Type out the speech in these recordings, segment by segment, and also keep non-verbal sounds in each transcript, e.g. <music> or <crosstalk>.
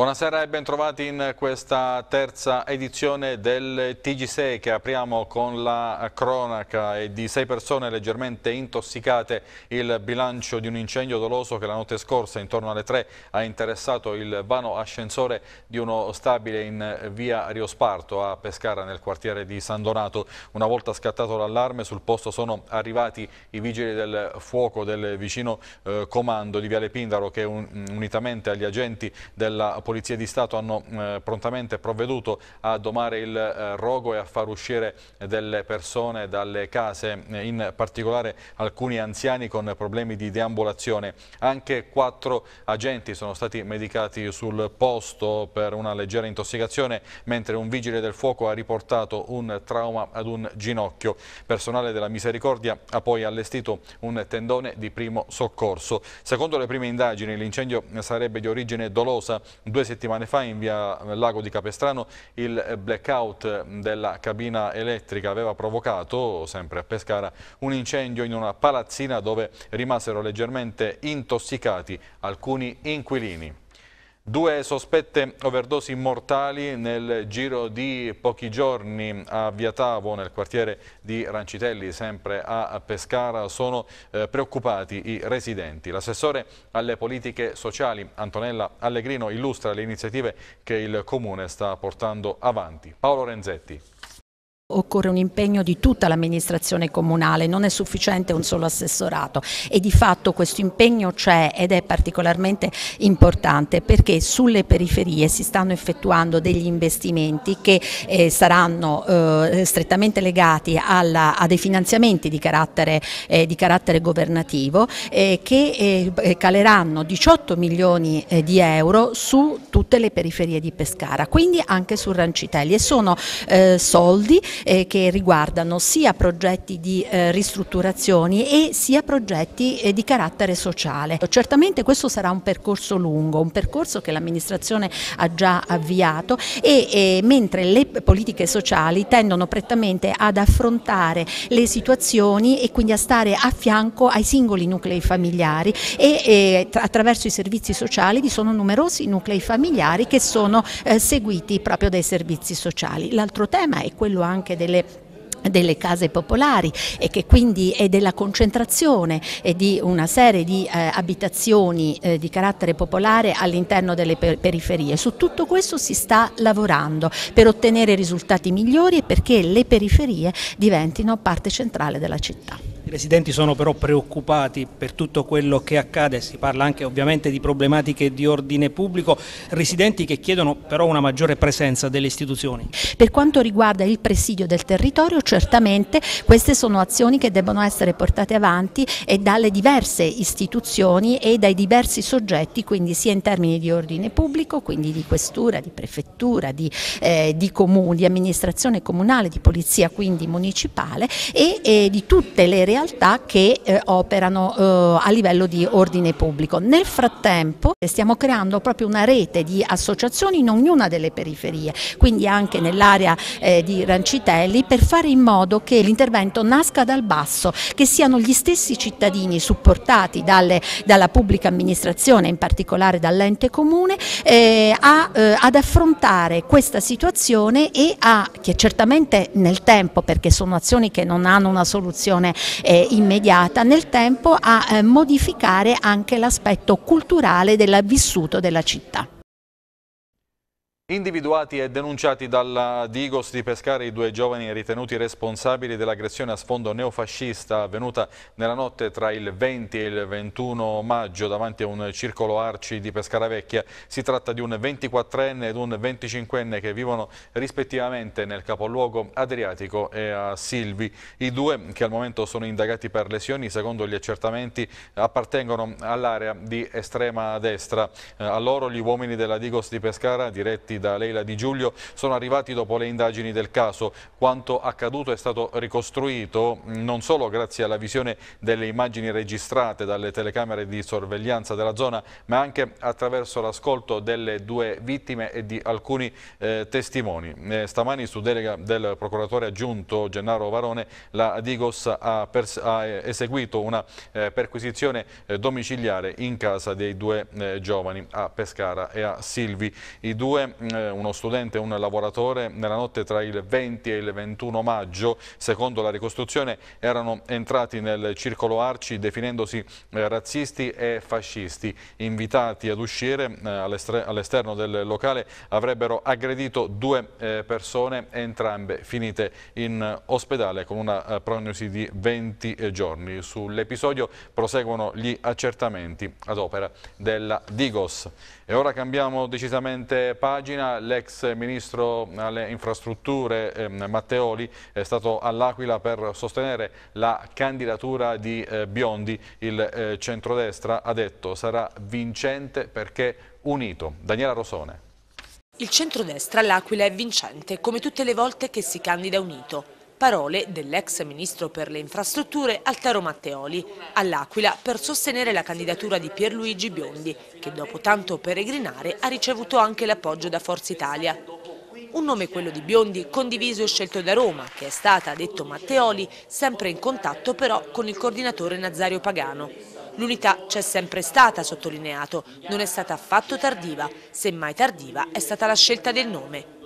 Buonasera e bentrovati in questa terza edizione del TG6 che apriamo con la cronaca e di sei persone leggermente intossicate il bilancio di un incendio doloso che la notte scorsa intorno alle tre ha interessato il vano ascensore di uno stabile in via Riosparto a Pescara nel quartiere di San Donato. Una volta scattato l'allarme sul posto sono arrivati i vigili del fuoco del vicino eh, comando di Viale Pindaro che un, unitamente agli agenti della Polizia di Stato hanno eh, prontamente provveduto a domare il eh, rogo e a far uscire delle persone dalle case, eh, in particolare alcuni anziani con problemi di deambulazione. Anche quattro agenti sono stati medicati sul posto per una leggera intossicazione, mentre un vigile del fuoco ha riportato un trauma ad un ginocchio. Personale della Misericordia ha poi allestito un tendone di primo soccorso. Secondo le prime indagini l'incendio sarebbe di origine dolosa. Due settimane settimane fa in via Lago di Capestrano il blackout della cabina elettrica aveva provocato, sempre a Pescara, un incendio in una palazzina dove rimasero leggermente intossicati alcuni inquilini. Due sospette overdosi mortali nel giro di pochi giorni a Viatavo, nel quartiere di Rancitelli, sempre a Pescara, sono eh, preoccupati i residenti. L'assessore alle politiche sociali Antonella Allegrino illustra le iniziative che il Comune sta portando avanti. Paolo Renzetti. Occorre un impegno di tutta l'amministrazione comunale, non è sufficiente un solo assessorato. E di fatto questo impegno c'è ed è particolarmente importante perché sulle periferie si stanno effettuando degli investimenti che eh, saranno eh, strettamente legati alla, a dei finanziamenti di carattere, eh, di carattere governativo eh, che eh, caleranno 18 milioni eh, di euro su tutte le periferie di Pescara, quindi anche su Rancitelli. E sono soldi eh, che riguardano sia progetti di eh, ristrutturazioni e sia progetti eh, di carattere sociale. Certamente questo sarà un percorso lungo, un percorso che l'amministrazione ha già avviato e mentre le politiche sociali tendono prettamente ad affrontare le situazioni e quindi a stare a fianco ai singoli nuclei familiari e, e attraverso i servizi sociali vi sono numerosi nuclei familiari che sono eh, seguiti proprio dai servizi sociali. L'altro tema è quello anche anche delle delle case popolari e che quindi è della concentrazione di una serie di eh, abitazioni eh, di carattere popolare all'interno delle per periferie. Su tutto questo si sta lavorando per ottenere risultati migliori e perché le periferie diventino parte centrale della città. I residenti sono però preoccupati per tutto quello che accade, si parla anche ovviamente di problematiche di ordine pubblico, residenti che chiedono però una maggiore presenza delle istituzioni. Per quanto riguarda il presidio del territorio, certamente queste sono azioni che devono essere portate avanti e dalle diverse istituzioni e dai diversi soggetti, quindi sia in termini di ordine pubblico, quindi di questura, di prefettura, di, eh, di comuni, di amministrazione comunale, di polizia quindi municipale e, e di tutte le realtà realtà che eh, operano eh, a livello di ordine pubblico. Nel frattempo stiamo creando proprio una rete di associazioni in ognuna delle periferie, quindi anche nell'area eh, di Rancitelli, per fare in modo che l'intervento nasca dal basso, che siano gli stessi cittadini supportati dalle, dalla pubblica amministrazione, in particolare dall'ente comune, eh, a, eh, ad affrontare questa situazione e a, che certamente nel tempo, perché sono azioni che non hanno una soluzione eh, immediata nel tempo a eh, modificare anche l'aspetto culturale del vissuto della città. Individuati e denunciati dalla Digos di Pescara i due giovani ritenuti responsabili dell'aggressione a sfondo neofascista avvenuta nella notte tra il 20 e il 21 maggio davanti a un circolo Arci di Pescara Vecchia. Si tratta di un 24enne ed un 25enne che vivono rispettivamente nel capoluogo Adriatico e a Silvi. I due, che al momento sono indagati per lesioni, secondo gli accertamenti appartengono all'area di estrema destra. A loro gli uomini della Digos di Pescara, diretti da Leila Di Giulio sono arrivati dopo le indagini del caso. Quanto accaduto è stato ricostruito non solo grazie alla visione delle immagini registrate dalle telecamere di sorveglianza della zona, ma anche attraverso l'ascolto delle due vittime e di alcuni eh, testimoni. Eh, stamani su delega del procuratore aggiunto Gennaro Varone, la Digos ha, ha eseguito una eh, perquisizione eh, domiciliare in casa dei due eh, giovani a Pescara e a Silvi. I due, eh, uno studente e un lavoratore, nella notte tra il 20 e il 21 maggio, secondo la ricostruzione, erano entrati nel circolo Arci definendosi eh, razzisti e fascisti. Invitati ad uscire eh, all'esterno del locale avrebbero aggredito due persone, entrambe finite in ospedale con una prognosi di 20 giorni. Sull'episodio proseguono gli accertamenti ad opera della Digos. E ora cambiamo decisamente pagina, l'ex ministro alle infrastrutture eh, Matteoli è stato all'Aquila per sostenere la candidatura di eh, Biondi, il eh, centrodestra ha detto sarà vincente perché unito. Daniela Rosone. Il centrodestra all'Aquila è vincente, come tutte le volte che si candida unito. Parole dell'ex ministro per le infrastrutture Altero Matteoli all'Aquila per sostenere la candidatura di Pierluigi Biondi, che dopo tanto peregrinare ha ricevuto anche l'appoggio da Forza Italia. Un nome quello di Biondi condiviso e scelto da Roma, che è stata, detto Matteoli, sempre in contatto però con il coordinatore Nazario Pagano. L'unità c'è sempre stata, sottolineato, non è stata affatto tardiva, semmai tardiva è stata la scelta del nome.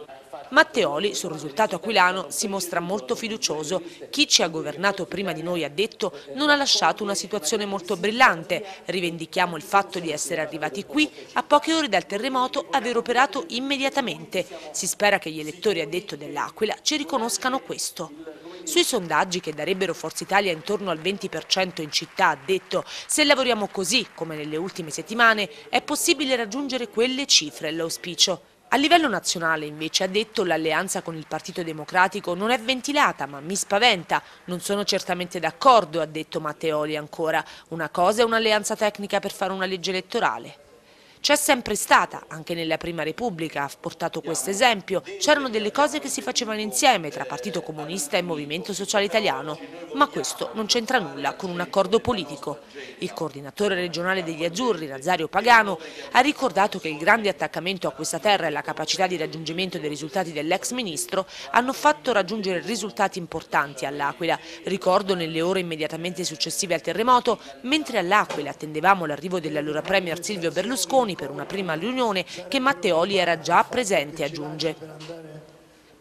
Matteoli, sul risultato aquilano, si mostra molto fiducioso. Chi ci ha governato prima di noi, ha detto, non ha lasciato una situazione molto brillante. Rivendichiamo il fatto di essere arrivati qui a poche ore dal terremoto, aver operato immediatamente. Si spera che gli elettori, ha detto, dell'Aquila ci riconoscano questo. Sui sondaggi che darebbero Forza Italia intorno al 20% in città ha detto se lavoriamo così come nelle ultime settimane è possibile raggiungere quelle cifre, l'auspicio. A livello nazionale, invece, ha detto l'alleanza con il Partito Democratico non è ventilata, ma mi spaventa. Non sono certamente d'accordo, ha detto Matteoli ancora. Una cosa è un'alleanza tecnica per fare una legge elettorale. C'è sempre stata, anche nella Prima Repubblica, ha portato questo esempio, c'erano delle cose che si facevano insieme tra Partito Comunista e Movimento Sociale Italiano, ma questo non c'entra nulla con un accordo politico. Il coordinatore regionale degli Azzurri, Nazario Pagano, ha ricordato che il grande attaccamento a questa terra e la capacità di raggiungimento dei risultati dell'ex ministro hanno fatto raggiungere risultati importanti all'Aquila. Ricordo nelle ore immediatamente successive al terremoto, mentre all'Aquila attendevamo l'arrivo dell'allora premier Silvio Berlusconi, per una prima riunione che Matteoli era già presente, aggiunge.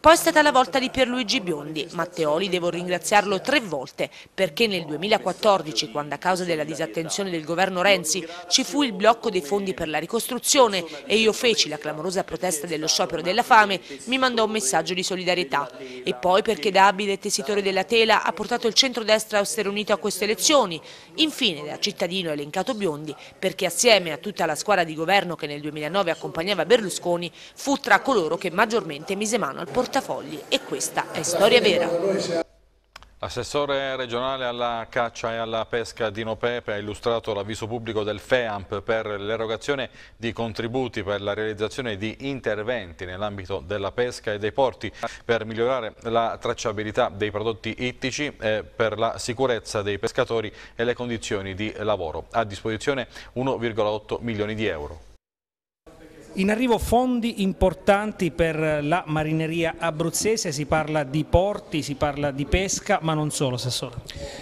Poi è stata la volta di Pierluigi Biondi. Matteoli devo ringraziarlo tre volte perché nel 2014, quando a causa della disattenzione del governo Renzi ci fu il blocco dei fondi per la ricostruzione e io feci la clamorosa protesta dello sciopero della fame, mi mandò un messaggio di solidarietà. E poi perché da abile tessitore della tela ha portato il centrodestra a essere unito a queste elezioni. Infine da cittadino elencato Biondi perché assieme a tutta la squadra di governo che nel 2009 accompagnava Berlusconi fu tra coloro che maggiormente mise mano al portafoglio portafogli e questa è storia vera. L'assessore regionale alla caccia e alla pesca Dino Pepe ha illustrato l'avviso pubblico del FEAMP per l'erogazione di contributi per la realizzazione di interventi nell'ambito della pesca e dei porti per migliorare la tracciabilità dei prodotti ittici e per la sicurezza dei pescatori e le condizioni di lavoro. A disposizione 1,8 milioni di euro. In arrivo fondi importanti per la marineria abruzzese, si parla di porti, si parla di pesca, ma non solo, Assessore.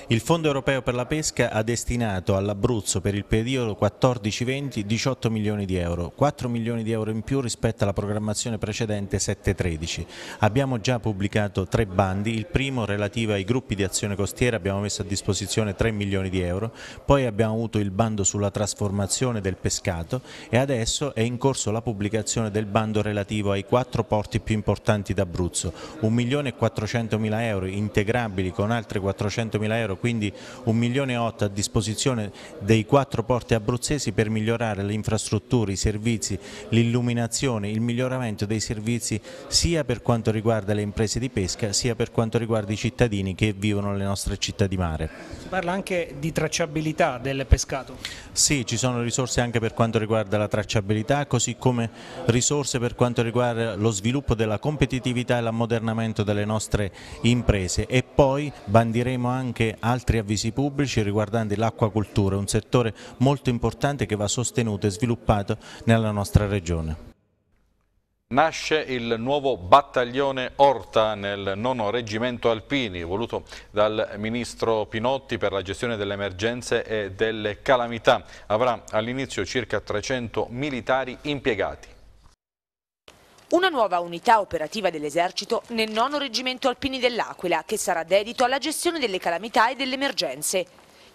Il Fondo Europeo per la Pesca ha destinato all'Abruzzo per il periodo 14-20 18 milioni di euro, 4 milioni di euro in più rispetto alla programmazione precedente 7-13. Abbiamo già pubblicato tre bandi, il primo relativo ai gruppi di azione costiera abbiamo messo a disposizione 3 milioni di euro, poi abbiamo avuto il bando sulla trasformazione del pescato e adesso è in corso la pubblicazione del bando relativo ai quattro porti più importanti d'Abruzzo, 1 milione e 400 mila euro integrabili con altri 400 mila euro, quindi 1 milione e 8 a disposizione dei quattro porti abruzzesi per migliorare le infrastrutture, i servizi, l'illuminazione, il miglioramento dei servizi sia per quanto riguarda le imprese di pesca sia per quanto riguarda i cittadini che vivono nelle nostre città di mare. Si parla anche di tracciabilità del pescato? Sì, ci sono risorse anche per quanto riguarda la tracciabilità, così come come risorse per quanto riguarda lo sviluppo della competitività e l'ammodernamento delle nostre imprese e poi bandiremo anche altri avvisi pubblici riguardanti l'acquacultura, un settore molto importante che va sostenuto e sviluppato nella nostra regione. Nasce il nuovo battaglione Orta nel nono reggimento Alpini, voluto dal ministro Pinotti per la gestione delle emergenze e delle calamità. Avrà all'inizio circa 300 militari impiegati. Una nuova unità operativa dell'esercito nel nono reggimento Alpini dell'Aquila che sarà dedito alla gestione delle calamità e delle emergenze.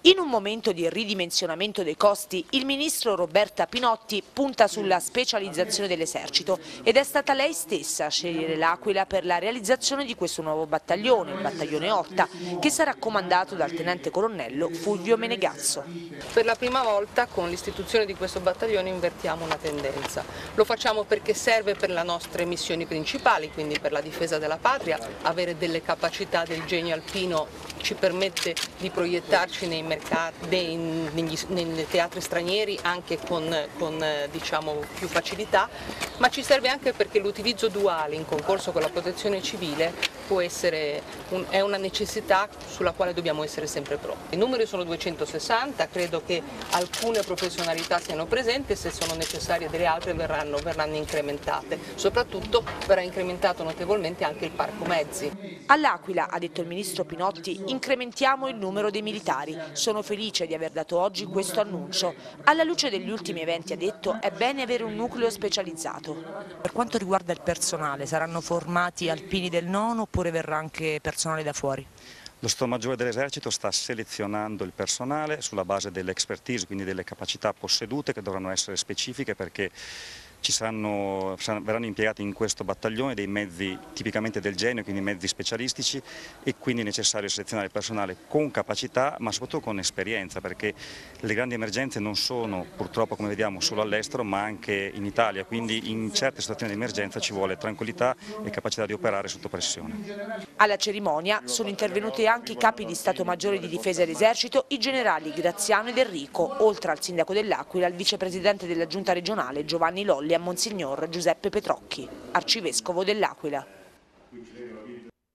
In un momento di ridimensionamento dei costi, il ministro Roberta Pinotti punta sulla specializzazione dell'esercito ed è stata lei stessa a scegliere l'Aquila per la realizzazione di questo nuovo battaglione, il battaglione Orta, che sarà comandato dal tenente colonnello Fulvio Menegazzo. Per la prima volta con l'istituzione di questo battaglione invertiamo una tendenza. Lo facciamo perché serve per le nostre missioni principali, quindi per la difesa della patria, avere delle capacità del genio alpino ci permette di proiettarci nei mercati, nei, negli, nei teatri stranieri anche con, con diciamo, più facilità, ma ci serve anche perché l'utilizzo duale in concorso con la protezione civile può essere un, è una necessità sulla quale dobbiamo essere sempre pronti. I numeri sono 260, credo che alcune professionalità siano presenti, se sono necessarie delle altre verranno, verranno incrementate. Soprattutto verrà incrementato notevolmente anche il parco mezzi. All'Aquila, ha detto il ministro Pinotti, incrementiamo il numero dei militari. Sono felice di aver dato oggi questo annuncio. Alla luce degli ultimi eventi, ha detto, è bene avere un nucleo specializzato. Per quanto riguarda il personale, saranno formati alpini del nono oppure verrà anche personale da fuori? Lo Stato Maggiore dell'Esercito sta selezionando il personale sulla base dell'expertise, quindi delle capacità possedute che dovranno essere specifiche perché saranno, verranno impiegati in questo battaglione dei mezzi tipicamente del genio, quindi mezzi specialistici e quindi è necessario selezionare personale con capacità ma soprattutto con esperienza perché le grandi emergenze non sono purtroppo come vediamo solo all'estero ma anche in Italia, quindi in certe situazioni di emergenza ci vuole tranquillità e capacità di operare sotto pressione. Alla cerimonia sono intervenuti anche i capi di Stato Maggiore di Difesa dell'Esercito, i generali Graziano ed Enrico, oltre al sindaco dell'Aquila, il vicepresidente della giunta regionale Giovanni Lolli a Monsignor Giuseppe Petrocchi, arcivescovo dell'Aquila.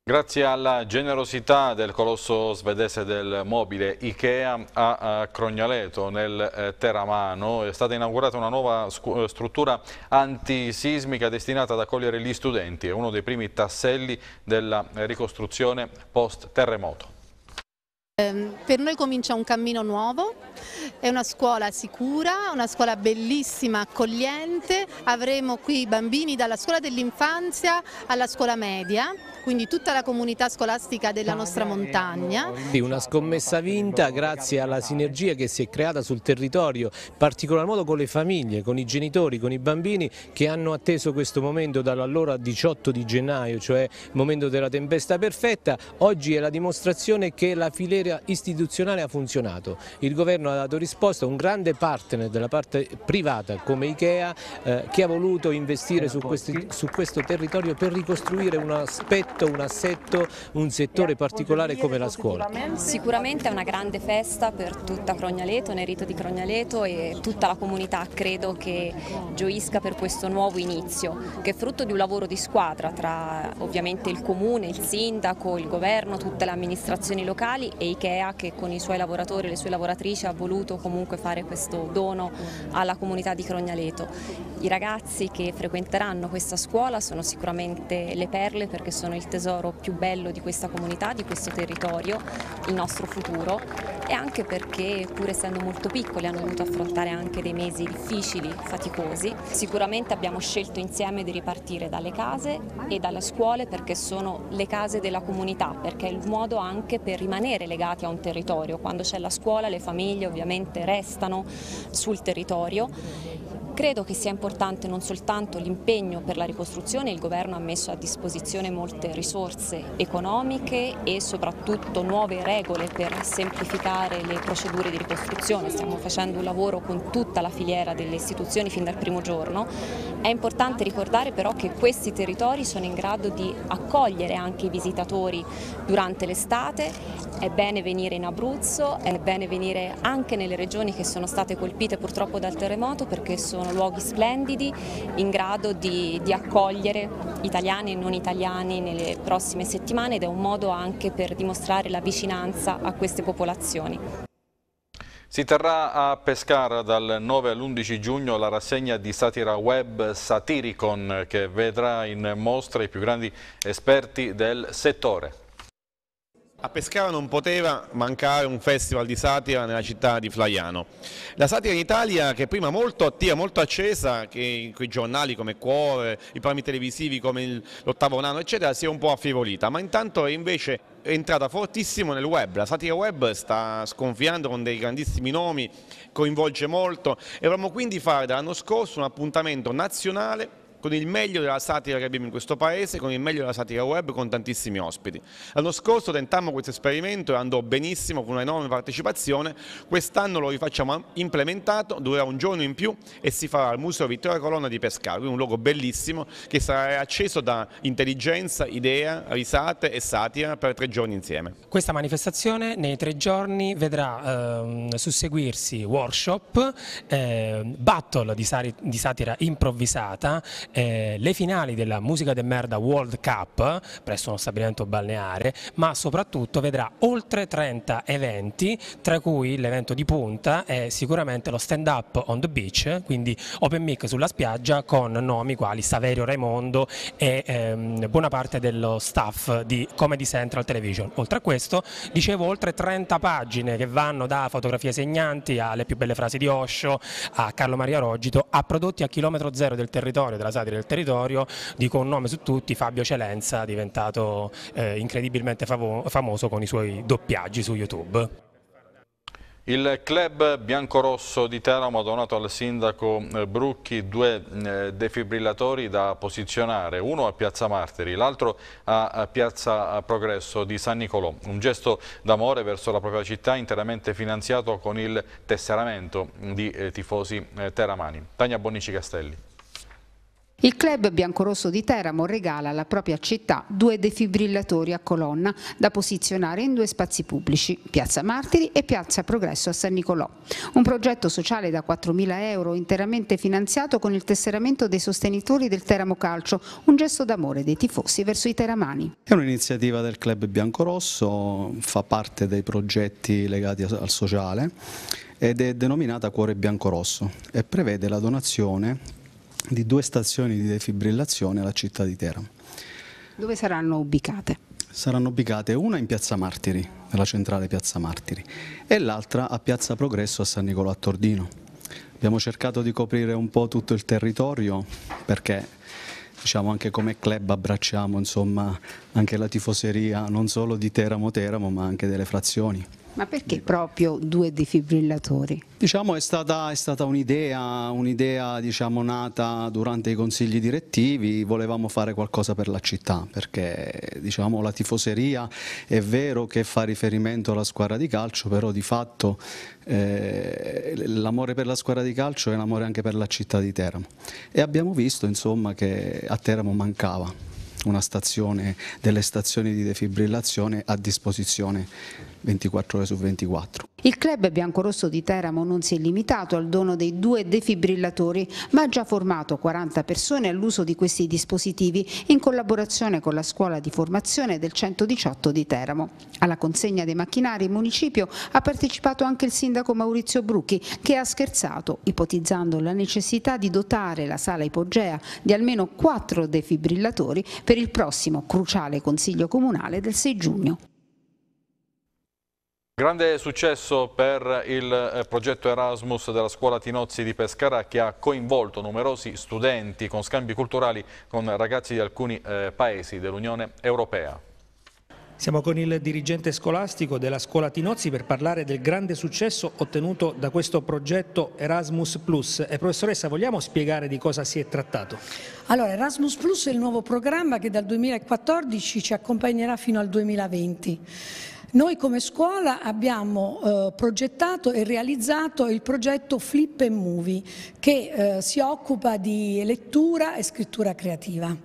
Grazie alla generosità del colosso svedese del mobile Ikea a Crognaleto nel eh, Teramano è stata inaugurata una nuova eh, struttura antisismica destinata ad accogliere gli studenti, è uno dei primi tasselli della ricostruzione post-terremoto. Ehm, per noi comincia un cammino nuovo, è una scuola sicura, una scuola bellissima, accogliente, avremo qui bambini dalla scuola dell'infanzia alla scuola media, quindi tutta la comunità scolastica della nostra montagna. Una scommessa vinta grazie alla sinergia che si è creata sul territorio, in particolar modo con le famiglie, con i genitori, con i bambini che hanno atteso questo momento dall'allora 18 di gennaio, cioè il momento della tempesta perfetta. Oggi è la dimostrazione che la filiera istituzionale ha funzionato. Il governo ha dato risposta, un grande partner della parte privata come Ikea eh, che ha voluto investire su, questi, su questo territorio per ricostruire un aspetto progetto, un assetto, un settore particolare come la scuola. Sicuramente è una grande festa per tutta Crognaleto, Nerito di Crognaleto e tutta la comunità credo che gioisca per questo nuovo inizio che è frutto di un lavoro di squadra tra ovviamente il comune, il sindaco, il governo, tutte le amministrazioni locali e Ikea che con i suoi lavoratori e le sue lavoratrici ha voluto comunque fare questo dono alla comunità di Crognaleto. I ragazzi che frequenteranno questa scuola sono sicuramente le perle perché sono il tesoro più bello di questa comunità, di questo territorio, il nostro futuro e anche perché pur essendo molto piccoli hanno dovuto affrontare anche dei mesi difficili, faticosi. Sicuramente abbiamo scelto insieme di ripartire dalle case e dalle scuole perché sono le case della comunità, perché è il modo anche per rimanere legati a un territorio. Quando c'è la scuola le famiglie ovviamente restano sul territorio Credo che sia importante non soltanto l'impegno per la ricostruzione, il governo ha messo a disposizione molte risorse economiche e soprattutto nuove regole per semplificare le procedure di ricostruzione, stiamo facendo un lavoro con tutta la filiera delle istituzioni fin dal primo giorno. È importante ricordare però che questi territori sono in grado di accogliere anche i visitatori durante l'estate, è bene venire in Abruzzo, è bene venire anche nelle regioni che sono state colpite purtroppo dal terremoto perché sono luoghi splendidi in grado di, di accogliere italiani e non italiani nelle prossime settimane ed è un modo anche per dimostrare la vicinanza a queste popolazioni. Si terrà a Pescara dal 9 all'11 giugno la rassegna di satira web Satiricon che vedrà in mostra i più grandi esperti del settore. A Pescara non poteva mancare un festival di satira nella città di Flaiano. La satira in Italia che prima molto attiva, molto accesa, che in quei giornali come Cuore, i programmi televisivi come l'Ottavo Nano eccetera si è un po' affievolita, ma intanto è invece entrata fortissimo nel web, la satira web sta sconfiando con dei grandissimi nomi, coinvolge molto. E vorremmo quindi fare dall'anno scorso un appuntamento nazionale con il meglio della satira che abbiamo in questo paese, con il meglio della satira web, con tantissimi ospiti. L'anno scorso tentammo questo esperimento e andò benissimo con un'enorme partecipazione, quest'anno lo rifacciamo implementato, durerà un giorno in più e si farà al Museo Vittoria Colonna di Pescara, un luogo bellissimo che sarà acceso da intelligenza, idea, risate e satira per tre giorni insieme. Questa manifestazione nei tre giorni vedrà eh, susseguirsi workshop, eh, battle di, di satira improvvisata, eh, le finali della Musica de Merda World Cup presso uno stabilimento balneare, ma soprattutto vedrà oltre 30 eventi, tra cui l'evento di punta è sicuramente lo stand up on the beach, quindi open mic sulla spiaggia con nomi quali Saverio Raimondo e ehm, buona parte dello staff di Comedy Central Television. Oltre a questo, dicevo, oltre 30 pagine che vanno da fotografie segnanti alle più belle frasi di Osho, a Carlo Maria Roggito, a prodotti a chilometro zero del territorio della satira del territorio, dico un nome su tutti, Fabio Celenza, diventato eh, incredibilmente famoso con i suoi doppiaggi su YouTube. Il club biancorosso di Teramo ha donato al sindaco eh, Brucchi due eh, defibrillatori da posizionare, uno a Piazza Martiri, l'altro a Piazza Progresso di San Nicolò. Un gesto d'amore verso la propria città interamente finanziato con il tesseramento di eh, tifosi teramani. Tania Bonici Castelli. Il club biancorosso di Teramo regala alla propria città due defibrillatori a colonna da posizionare in due spazi pubblici, Piazza Martiri e Piazza Progresso a San Nicolò. Un progetto sociale da 4.000 euro interamente finanziato con il tesseramento dei sostenitori del Teramo Calcio, un gesto d'amore dei tifosi verso i teramani. È un'iniziativa del club biancorosso, fa parte dei progetti legati al sociale ed è denominata Cuore Biancorosso e prevede la donazione di due stazioni di defibrillazione alla città di Teramo. Dove saranno ubicate? Saranno ubicate una in Piazza Martiri, nella centrale Piazza Martiri, e l'altra a Piazza Progresso a San Nicolò a Tordino. Abbiamo cercato di coprire un po' tutto il territorio perché diciamo anche come club abbracciamo insomma, anche la tifoseria non solo di Teramo Teramo ma anche delle frazioni. Ma perché proprio due defibrillatori? Diciamo è stata, stata un'idea, un'idea diciamo, nata durante i consigli direttivi, volevamo fare qualcosa per la città perché diciamo, la tifoseria è vero che fa riferimento alla squadra di calcio, però di fatto eh, l'amore per la squadra di calcio è un amore anche per la città di Teramo. E abbiamo visto insomma, che a Teramo mancava una stazione, delle stazioni di defibrillazione a disposizione 24 ore su 24. Il club biancorosso di Teramo non si è limitato al dono dei due defibrillatori, ma ha già formato 40 persone all'uso di questi dispositivi in collaborazione con la scuola di formazione del 118 di Teramo. Alla consegna dei macchinari in municipio ha partecipato anche il sindaco Maurizio Brucchi che ha scherzato, ipotizzando la necessità di dotare la sala ipogea di almeno 4 defibrillatori per il prossimo cruciale consiglio comunale del 6 giugno. Grande successo per il eh, progetto Erasmus della scuola Tinozzi di Pescara che ha coinvolto numerosi studenti con scambi culturali con ragazzi di alcuni eh, paesi dell'Unione Europea. Siamo con il dirigente scolastico della scuola Tinozzi per parlare del grande successo ottenuto da questo progetto Erasmus Plus. E professoressa, vogliamo spiegare di cosa si è trattato? Allora, Erasmus Plus è il nuovo programma che dal 2014 ci accompagnerà fino al 2020. Noi come scuola abbiamo eh, progettato e realizzato il progetto Flip and Movie che eh, si occupa di lettura e scrittura creativa.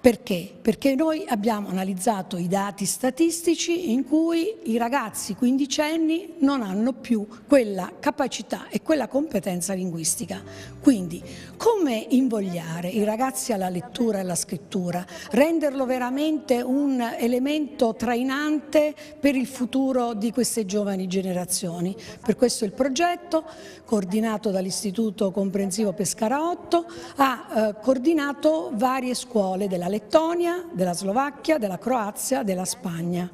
Perché? Perché noi abbiamo analizzato i dati statistici in cui i ragazzi quindicenni non hanno più quella capacità e quella competenza linguistica. Quindi come invogliare i ragazzi alla lettura e alla scrittura, renderlo veramente un elemento trainante per il futuro di queste giovani generazioni. Per questo il progetto, coordinato dall'Istituto Comprensivo Pescara 8, ha eh, coordinato varie scuole della Lettonia, della Slovacchia, della Croazia, della Spagna.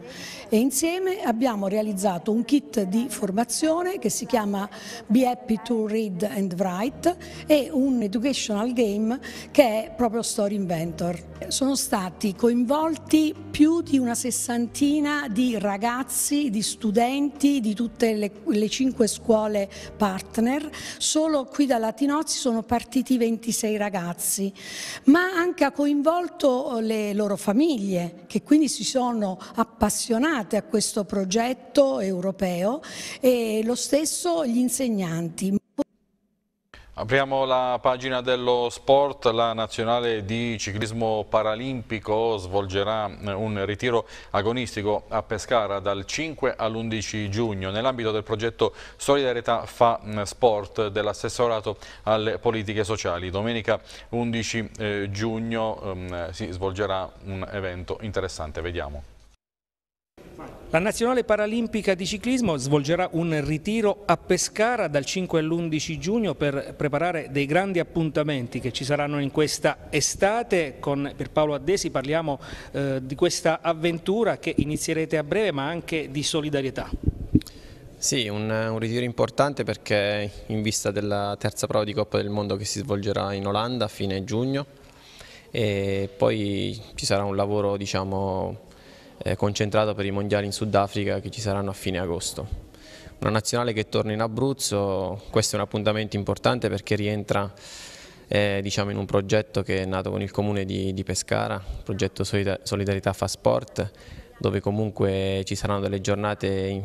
E insieme abbiamo realizzato un kit di formazione che si chiama Be Happy to Read and Write e un educational game che è proprio Story Inventor. Sono stati coinvolti più di una sessantina di ragazzi, di studenti di tutte le, le cinque scuole partner, solo qui da Latinozzi sono partiti 26 ragazzi, ma anche ha coinvolto le loro famiglie che quindi si sono appassionate a questo progetto europeo e lo stesso gli insegnanti. Apriamo la pagina dello sport, la nazionale di ciclismo paralimpico svolgerà un ritiro agonistico a Pescara dal 5 all'11 giugno nell'ambito del progetto Solidarietà fa sport dell'assessorato alle politiche sociali. Domenica 11 eh, giugno ehm, si svolgerà un evento interessante, vediamo. La Nazionale Paralimpica di Ciclismo svolgerà un ritiro a Pescara dal 5 all'11 giugno per preparare dei grandi appuntamenti che ci saranno in questa estate. Con Pierpaolo Addesi parliamo eh, di questa avventura che inizierete a breve ma anche di solidarietà. Sì, un, un, ritiro importante perché in vista della terza prova di Coppa del Mondo che si svolgerà in Olanda a fine giugno e poi ci sarà un lavoro diciamo, eh, concentrato per i mondiali in Sudafrica che ci saranno a fine agosto. Una nazionale che torna in Abruzzo, questo è un appuntamento importante perché rientra eh, diciamo in un progetto che è nato con il comune di, di Pescara, il progetto Solidarietà fa Sport, dove comunque ci saranno delle giornate,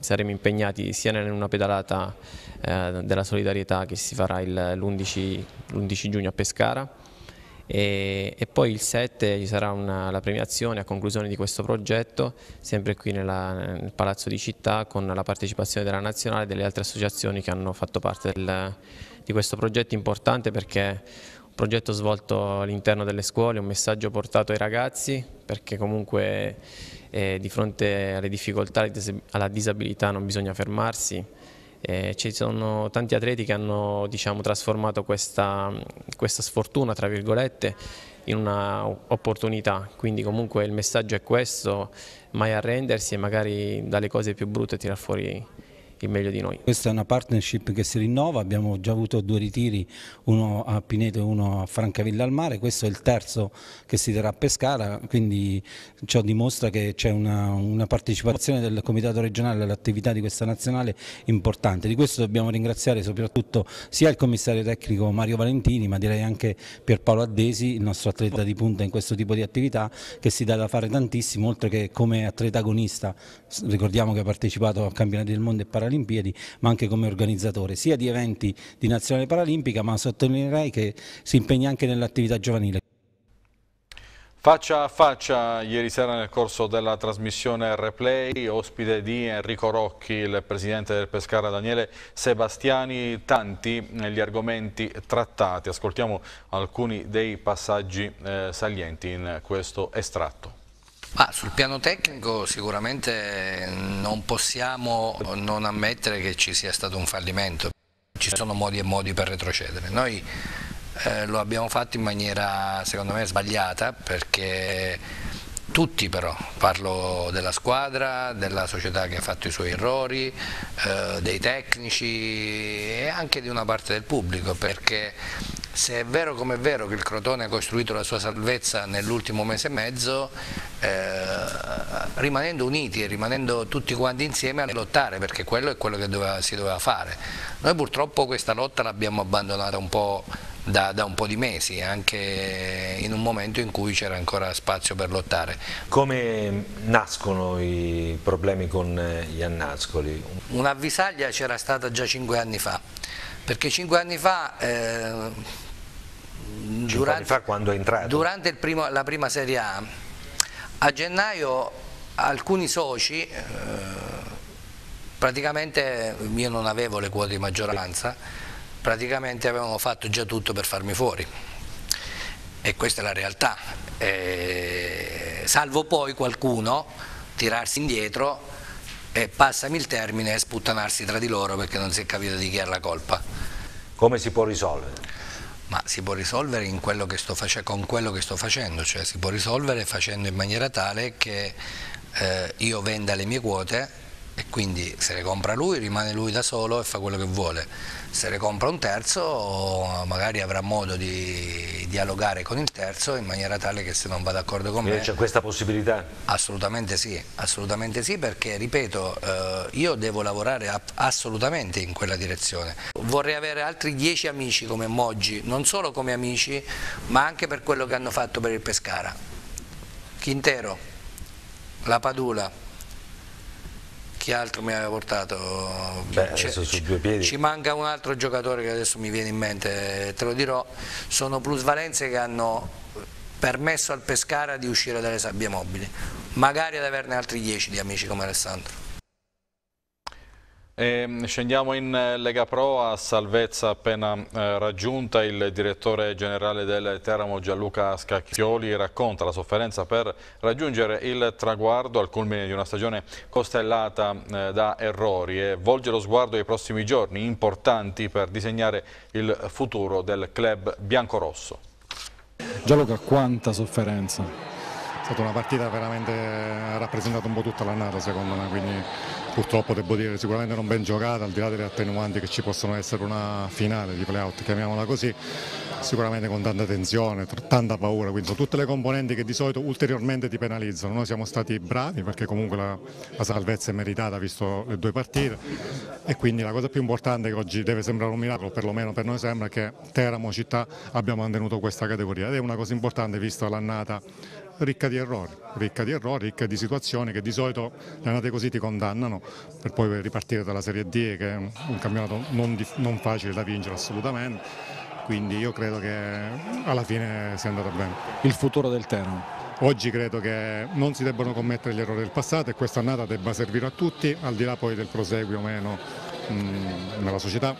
saremo impegnati sia in una pedalata eh, della solidarietà che si farà l'11 giugno a Pescara, e, e, poi il 7 ci sarà una, la premiazione a conclusione di questo progetto, sempre qui nella, nel Palazzo di Città con la partecipazione della Nazionale e delle altre associazioni che hanno fatto parte del, di questo progetto importante perché un progetto svolto all'interno delle scuole, un messaggio portato ai ragazzi perché comunque eh, di fronte alle difficoltà, alla disabilità non bisogna fermarsi, eh, ci sono tanti atleti che hanno diciamo, trasformato questa, questa sfortuna tra virgolette in un'opportunità, quindi comunque il messaggio è questo, mai arrendersi e magari dalle cose più brutte tirar fuori il meglio di noi. Questa è una partnership che si rinnova, abbiamo già avuto due ritiri, uno a Pineto e uno a Francavilla al Mare, questo è il terzo che si terrà a Pescara, quindi ciò dimostra che c'è una, una, partecipazione del Comitato regionale all'attività di questa nazionale importante. Di questo dobbiamo ringraziare soprattutto sia il commissario tecnico Mario Valentini, ma direi anche Pierpaolo Addesi, il nostro atleta di punta in questo tipo di attività, che si dà da fare tantissimo, oltre che come atleta agonista, ricordiamo che ha partecipato a campionati del mondo e Paralimpiadi, Paralimpiadi, ma anche come organizzatore sia di eventi di nazionale paralimpica, ma sottolineerei che si impegna anche nell'attività giovanile. Faccia a faccia ieri sera nel corso della trasmissione Replay, ospite di Enrico Rocchi, il presidente del Pescara Daniele Sebastiani, tanti gli argomenti trattati. Ascoltiamo alcuni dei passaggi eh, salienti in questo estratto. Ah, sul piano tecnico sicuramente non possiamo non ammettere che ci sia stato un fallimento, ci sono modi e modi per retrocedere. Noi eh, lo abbiamo fatto in maniera secondo me sbagliata perché tutti però, parlo della squadra, della società che ha fatto i suoi errori, eh, dei tecnici e anche di una parte del pubblico perché se è vero come è vero che il Crotone ha costruito la sua salvezza nell'ultimo mese e mezzo, eh, rimanendo uniti e rimanendo tutti quanti insieme a lottare, perché quello è quello che doveva, si doveva fare. Noi purtroppo questa lotta l'abbiamo abbandonata un po' da, da, un po' di mesi, anche in un momento in cui c'era ancora spazio per lottare. Come nascono i problemi con gli annascoli? Un'avvisaglia c'era stata già cinque anni fa, perché cinque anni fa... Eh, durante, fa quando è entrato. Durante primo, la prima Serie A, a gennaio alcuni soci, eh, praticamente io non avevo le quote di maggioranza, praticamente avevano fatto già tutto per farmi fuori e questa è la realtà, eh, salvo poi qualcuno tirarsi indietro e passami il termine e sputtanarsi tra di loro perché non si è capito di chi è la colpa. Come si può risolvere? Ma si può risolvere quello con quello che sto facendo, cioè si può risolvere facendo in maniera tale che eh, io venda le mie quote e quindi se le compra lui rimane lui da solo e fa quello che vuole. Se le compra un terzo magari avrà modo di dialogare con il terzo in maniera tale che se non va d'accordo con me c'è questa possibilità? assolutamente sì assolutamente sì perché ripeto eh, io devo lavorare assolutamente in quella direzione. Vorrei avere altri dieci amici come Moggi non solo come amici ma anche per quello che hanno fatto per il Pescara. Quintero La Padula chi altro mi aveva portato? Beh, piedi. Ci manca un altro giocatore che adesso mi viene in mente, te lo dirò, sono plusvalenze che hanno permesso al Pescara di uscire dalle sabbie mobili, magari ad averne altri dieci di amici come Alessandro. E scendiamo in Lega Pro a salvezza appena eh, raggiunta il direttore generale del Teramo Gianluca Scacchioli racconta la sofferenza per raggiungere il traguardo al culmine di una stagione costellata eh, da errori e volge lo sguardo ai prossimi giorni importanti per disegnare il futuro del club biancorosso. Gianluca quanta sofferenza è stata una partita veramente ha rappresentato un po' tutta l'annata secondo me quindi purtroppo devo dire sicuramente non ben giocata, al di là delle attenuanti che ci possono essere una finale di playout, chiamiamola così, sicuramente con tanta tensione, tanta paura, quindi sono tutte le componenti che di solito ulteriormente ti penalizzano. Noi siamo stati bravi perché comunque la, la salvezza è meritata visto le due partite. E quindi la cosa più importante che oggi deve sembrare un miracolo, perlomeno per noi sembra che Teramo città abbia mantenuto questa categoria. Ed è una cosa importante visto l'annata ricca di errori, ricca di errori, ricca di situazioni che di solito le annate così ti condannano per poi ripartire dalla Serie D che è un campionato non, non facile da vincere assolutamente, quindi io credo che alla fine sia andata bene. Il futuro del Teramo? Oggi credo che non si debbano commettere gli errori del passato e questa annata debba servire a tutti, al di là poi del proseguio o meno mh, nella società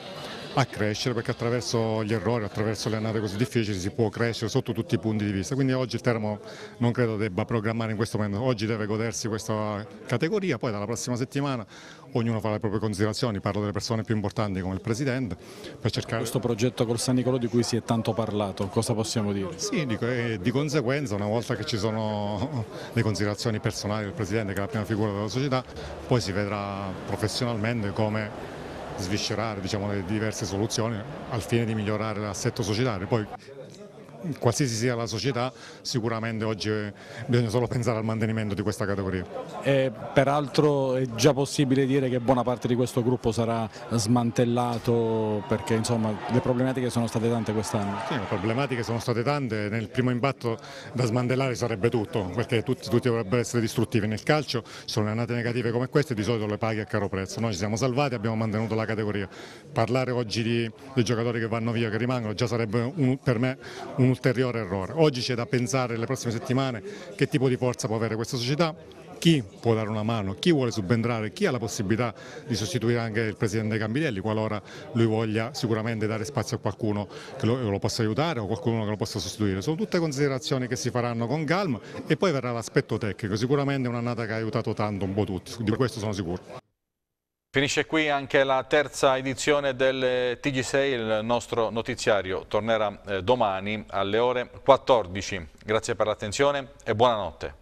a crescere perché attraverso gli errori, attraverso le annate così difficili si può crescere sotto tutti i punti di vista. Quindi oggi il Teramo non credo debba programmare in questo momento, oggi deve godersi questa categoria, poi dalla prossima settimana ognuno fa le proprie considerazioni, parlo delle persone più importanti come il Presidente per cercare... Questo progetto col San Nicolò di cui si è tanto parlato, cosa possiamo dire? Sì, di, eh, di conseguenza una volta che ci sono <laughs> le considerazioni personali del Presidente che è la prima figura della società, poi si vedrà professionalmente come sviscerare diciamo, le diverse soluzioni al fine di migliorare l'assetto societario. Poi qualsiasi sia la società sicuramente oggi bisogna solo pensare al mantenimento di questa categoria. E peraltro è già possibile dire che buona parte di questo gruppo sarà smantellato perché insomma, le problematiche sono state tante quest'anno. Sì, le problematiche sono state tante, nel primo impatto da smantellare sarebbe tutto perché tutti, tutti dovrebbero essere distruttivi. Nel calcio sono annate negative come queste di solito le paghi a caro prezzo, noi ci siamo salvati e abbiamo mantenuto la categoria. Parlare oggi di, dei giocatori che vanno via, che rimangono, già sarebbe un, per me un un ulteriore errore. Oggi c'è da pensare nelle prossime settimane che tipo di forza può avere questa società, chi può dare una mano, chi vuole subentrare, chi ha la possibilità di sostituire anche il Presidente Cambidelli qualora lui voglia sicuramente dare spazio a qualcuno che lo, lo, possa aiutare o qualcuno che lo possa sostituire. Sono tutte considerazioni che si faranno con calma e poi verrà l'aspetto tecnico, sicuramente è un'annata che ha aiutato tanto un po' tutti, di questo sono sicuro. Finisce qui anche la terza edizione del TG6, il nostro notiziario tornerà eh, domani alle ore 14. Grazie per l'attenzione e buonanotte.